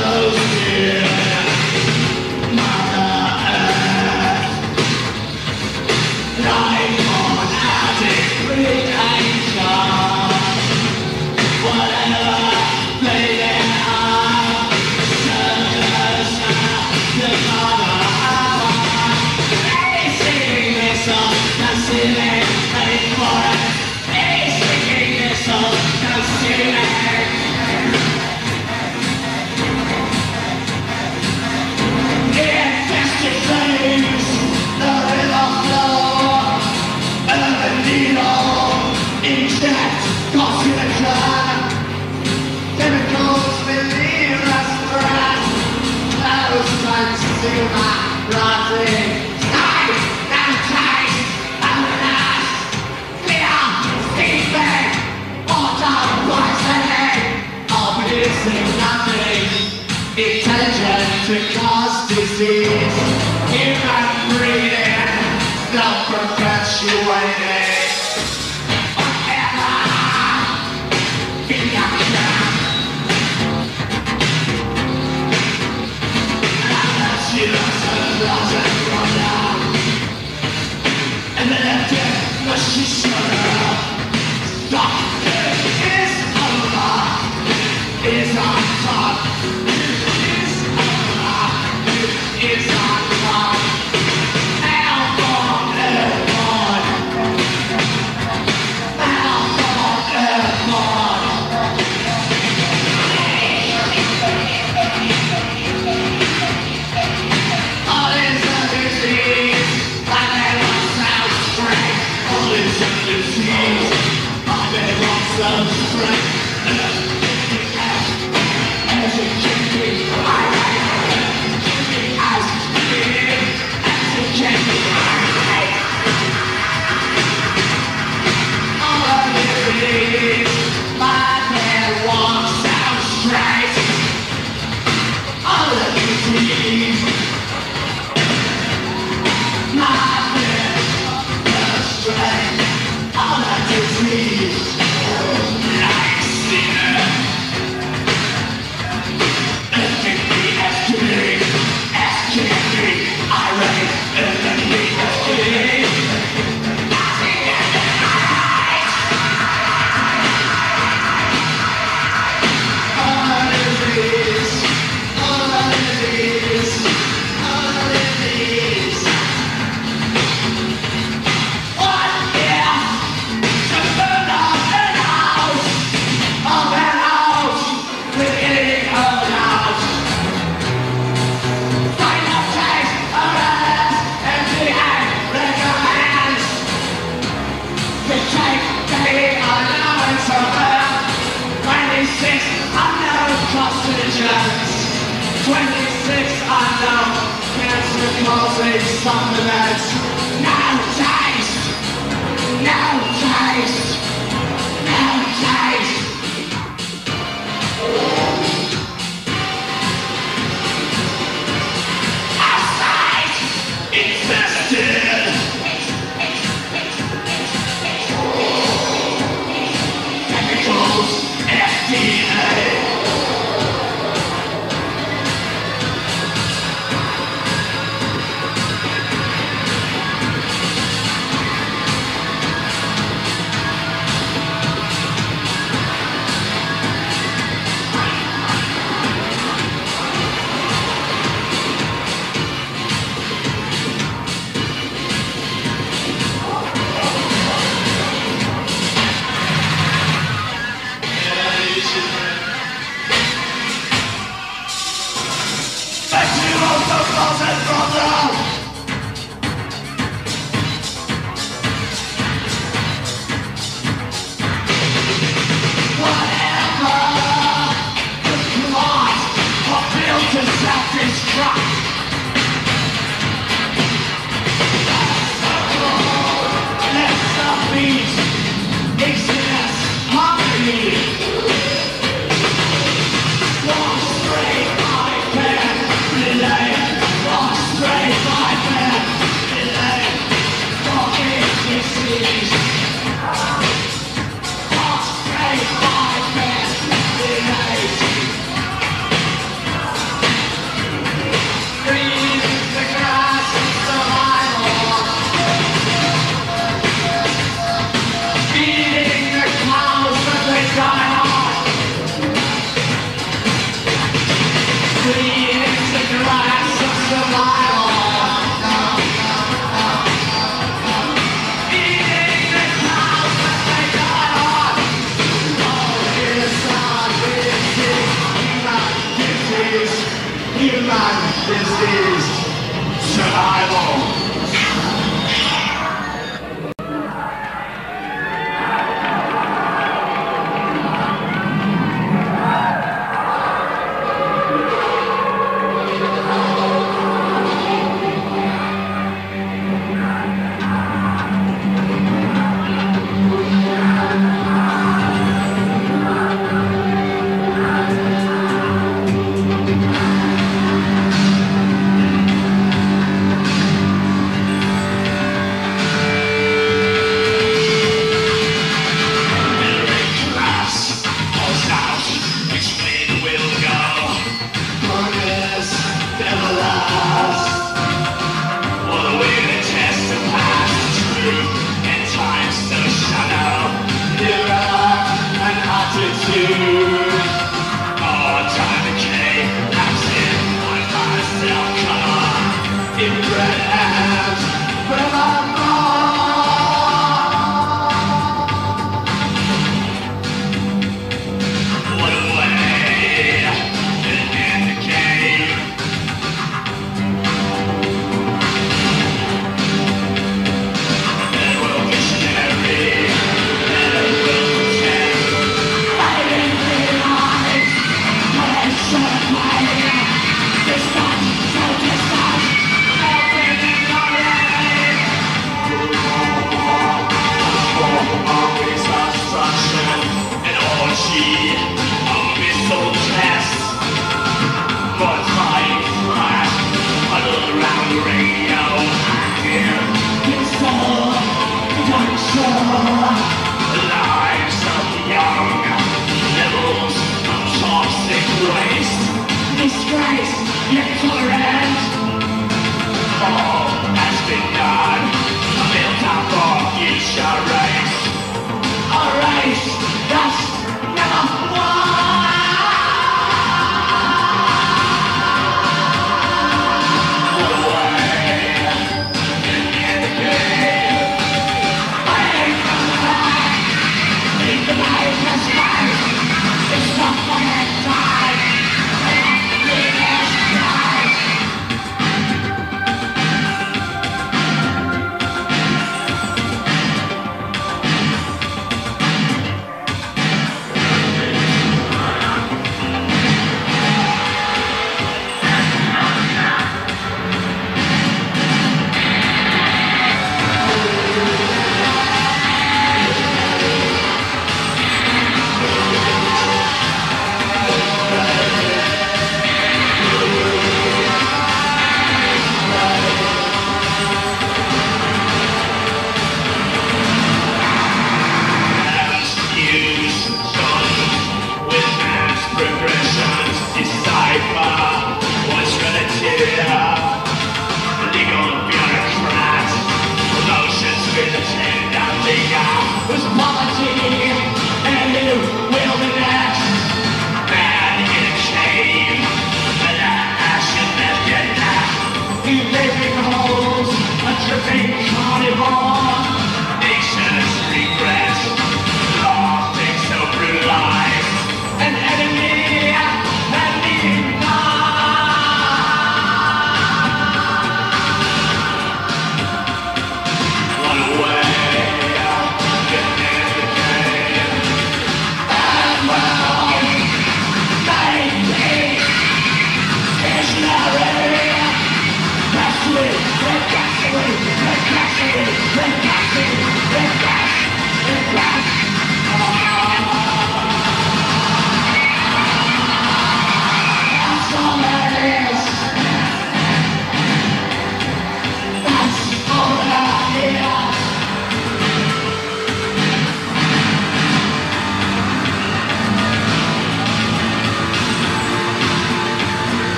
those here.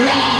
Lock